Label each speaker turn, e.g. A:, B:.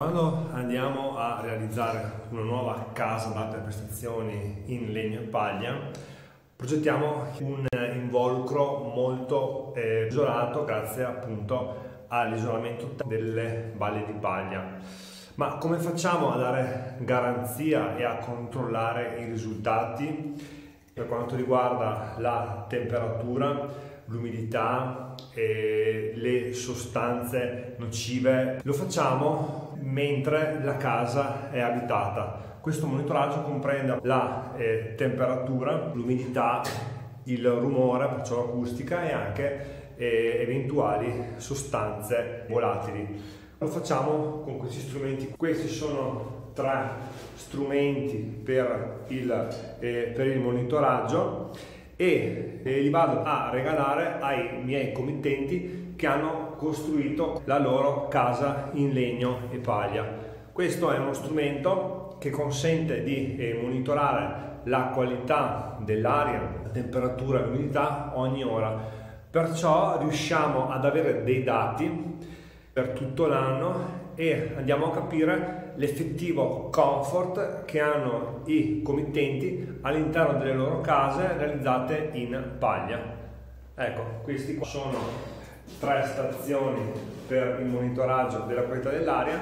A: Quando andiamo a realizzare una nuova casa ad alte prestazioni in legno e paglia, progettiamo un involucro molto eh, isolato grazie appunto all'isolamento delle balle di paglia. Ma come facciamo a dare garanzia e a controllare i risultati per quanto riguarda la temperatura, l'umidità e le sostanze nocive? Lo facciamo mentre la casa è abitata. Questo monitoraggio comprende la eh, temperatura, l'umidità, il rumore, perciò l'acustica e anche eh, eventuali sostanze volatili. Lo facciamo con questi strumenti. Questi sono tre strumenti per il, eh, per il monitoraggio e eh, li vado a regalare ai miei committenti che hanno costruito la loro casa in legno e paglia. Questo è uno strumento che consente di eh, monitorare la qualità dell'aria, la temperatura e l'umidità ogni ora. Perciò riusciamo ad avere dei dati per tutto l'anno e andiamo a capire l'effettivo comfort che hanno i committenti all'interno delle loro case realizzate in paglia. Ecco, questi sono tre stazioni per il monitoraggio della qualità dell'aria